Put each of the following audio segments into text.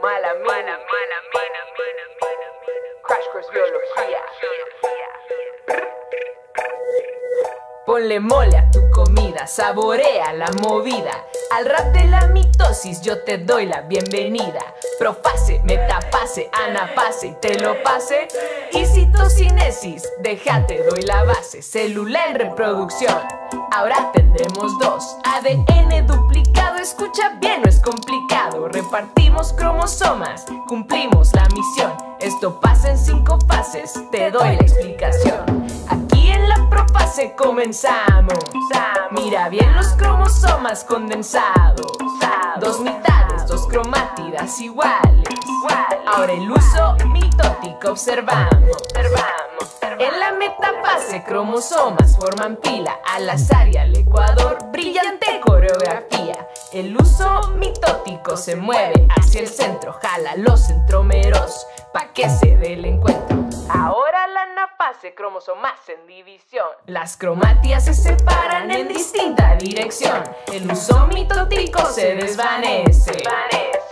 Mala mina, Crash Course Biología. Ponle mole a tu comida, saborea la movida. Al rap de la mitosis yo te doy la bienvenida. Profase, metafase, anafase y te lo pase. Y citocinesis, déjate, doy la base. Célula en reproducción, ahora tendremos dos. ADN duplicado, escucha bien, no es complicado. Repartimos cromosomas, cumplimos la misión. Esto pasa en cinco fases, te doy la explicación. Aquí en la profase comenzamos. Bien los cromosomas condensados. Dos mitades, dos cromátidas iguales. Ahora el uso mitótico observamos. En la metafase cromosomas forman pila al azar y al ecuador. Brillante coreografía. El uso mitótico se mueve hacia el centro, jala los centrómeros pa' que se. Ahora anafase cromosomas en división. Las cromatías se separan en distinta dirección. El uso mitótico se desvanece.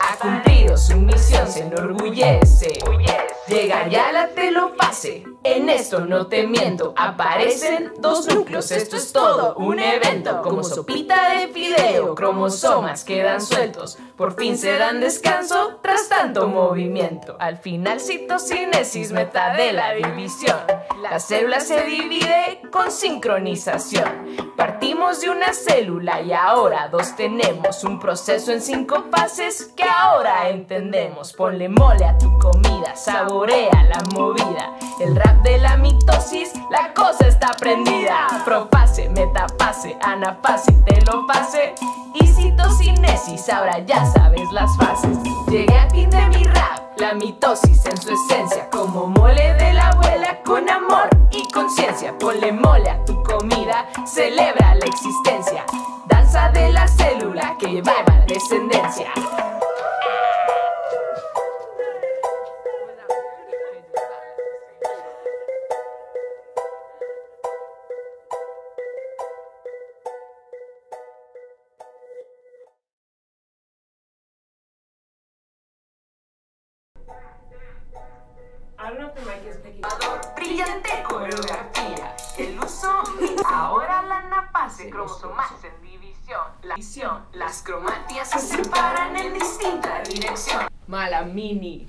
Ha cumplido su misión, se enorgullece. Llega ya la telopase. En esto no te miento, aparecen dos núcleos, esto es todo un evento. Como sopita de fideo, cromosomas quedan sueltos, por fin se dan descanso tras tanto movimiento. Al final citocinesis, meta de la división. La célula se divide con sincronización. Partimos de una célula y ahora dos tenemos un proceso en cinco fases que ahora entendemos. Ponle mole a tu comida, saborea la movida. El rap de la mitosis, la cosa está prendida. Metafase, anafase, te lo pase. Y citocinesis, ahora ya sabes las fases. Llegué al fin de mi rap, la mitosis en su esencia, como mole de la abuela, con amor y conciencia. Ponle mole a tu comida, celebra la existencia. Danza de la célula que lleva descendencia. Brillante coreografía, el uso ahora la napase cromosomas en división, la visión, las cromatías se separan en distinta dirección. Mala mini.